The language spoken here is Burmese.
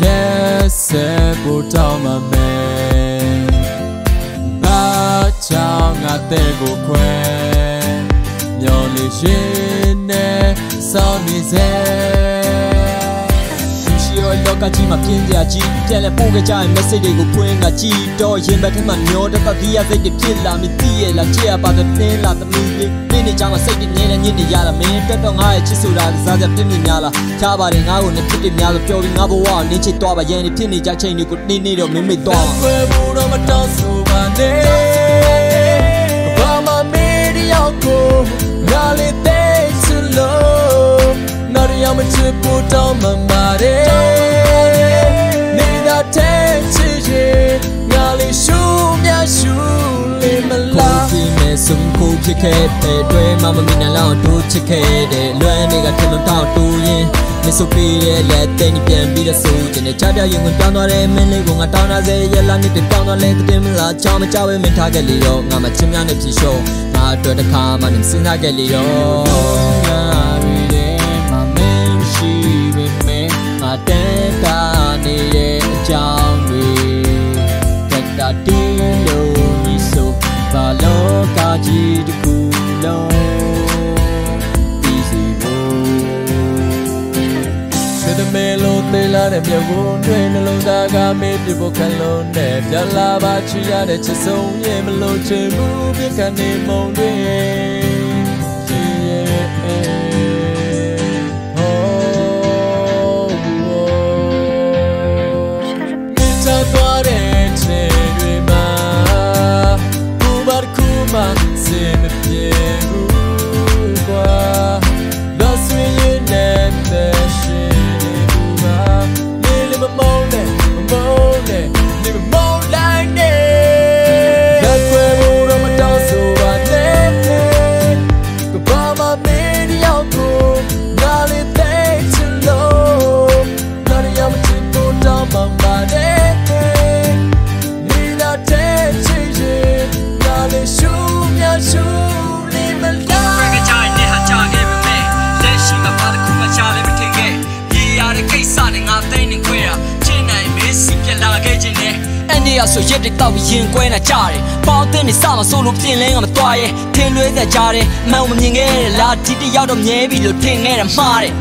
ရဲ့စေပို့တောင်းမမယ်ဘာချောင်းငါတဲ့ကိုခွဲမျောလေးရှင်နဲ့စောင်းနေစေရောလောကကြီးမှာပြင်းစရာကြီးပြန်လဲပို့ခဲ့ကြရင် message တွေကိုဖွင့်ကကြည့်တော့ရင်ဘက်ထဲမှာမျောတတ်တည်းရစိတ်တွေဖြစ်လာမသိရလားကြည့်ရပါတဲ့တင်းလာသမီးလေး ပြင်းနေကြမှာစိတ်တွေနေနေညစ်နေရတာမင်းတက်တော့ငါရဲ့ချစ်ဆိုတာကစားကြပြင်းပြင်းများလားချားပါတယ်ငါ့ကိုနဲ့ဖြစ်တယ်များလို့ပြောပြီးငါဘဝကိုနင်းချစ်သွားပါရန်နေဖြစ်နေကြချိန်တွေကိုနှင်းနေတော့မင်းမိတ်သွားကွယ်ဘူးတော့မတော်ဆိုပါနဲ့ဘာမှမေးရရောက်ကိုငါလေးသိချလို့နောက်ရမချစ်ဖို့တောင်းမှပါတယ် ဖြစ်ခဲ့တဲ့တွေ့မှမမြင်နိုင်လောက်တို့ချစ်ခဲ့တဲ့လွမ်းတွေကထမတောက်တူရင်မစုပ်ပြီးတဲ့လက်သိမ်းပြန်ပြီးတဲ့ဆိုချင်တဲ့ချပြရင်ဝင်ပြောင်းသွားတဲ့မင်းလေးကငါတောင်းတာစေရလာနေတင်တောင်းသွားလဲတင်မလားချောင်းမချဝဲမထားခဲ့လေတော့ငါမချင်းများနဲ့ဖြေရှော့ငါအတွက်တစ်ခါမှနေစဉ်းစားခဲ့လေတော့ငါရီတဲ့မမင်းရှိပေမဲ့ငါတန်တာနေတဲ့အကြောင်းတွေတက်တာတီးလို့ညီဆို ဘာလို့ကြီးတစ်ခုလုံးပြီးစီဖို့စေတမဲလို့သေးလာတဲ့မြတ်ဝန်တွေနှလုံးသားကမေးပြဖို့ခလုံးနဲ့ပြလာပါချီရတဲ့ချစ်ဆုံးရဲ့မလို့ချင်မှုပြကနေမုံတွေ ရဆိုရက်တွေတောက်ပြီးရင်ကွဲနေကြတယ်ပေါင်းတဲ့နေစမှာဆိုလို့ပြင်လဲငါမသွားရဲထင်းလွဲတဲ့ကြားတယ်မှန်မမြင်ခဲ့လားဒီတယောက်တော့မြဲပြီလို့ထင်ခဲ့တယ်မှားတယ်